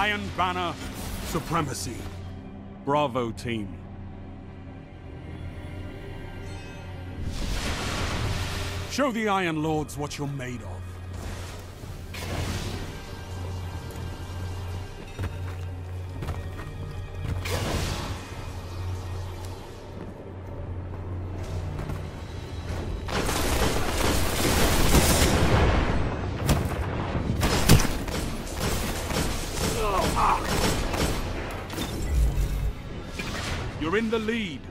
Iron Banner supremacy. Bravo team. Show the Iron Lords what you're made of. You're in the lead.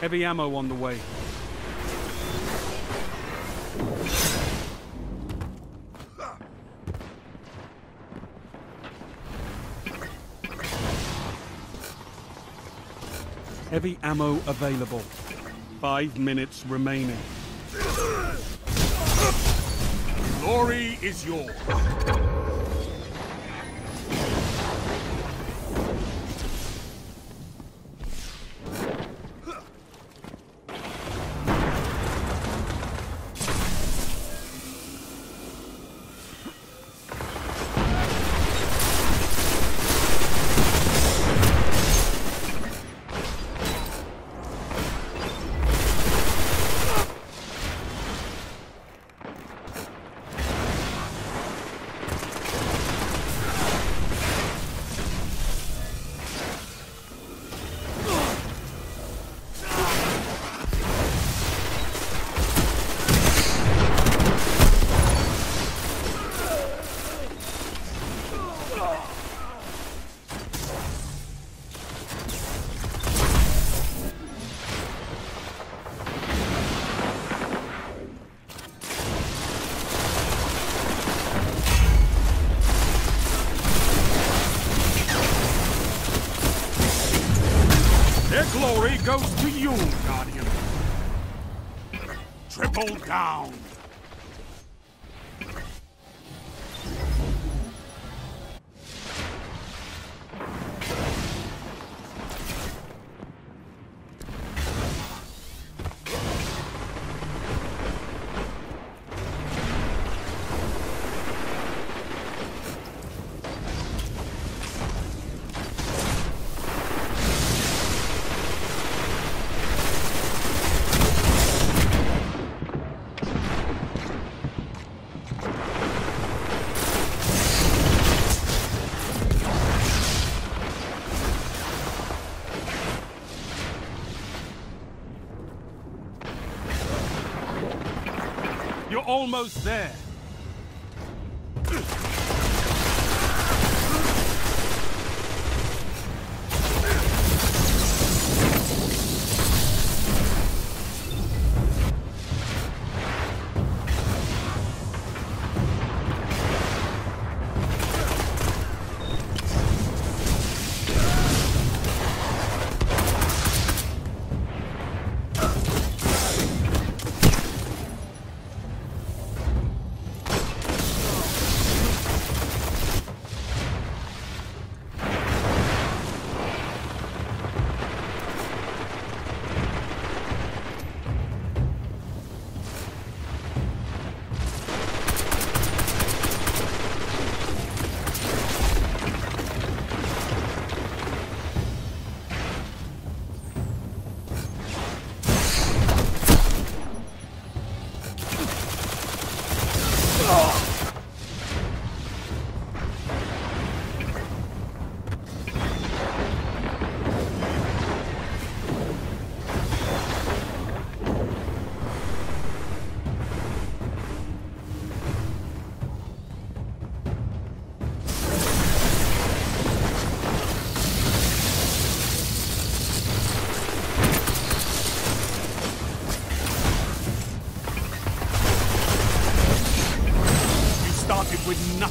Heavy ammo on the way. Heavy ammo available. Five minutes remaining. Glory is yours. Triple down. You're almost there.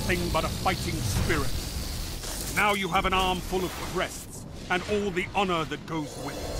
Nothing but a fighting spirit. Now you have an arm full of crests and all the honor that goes with it.